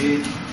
Amen.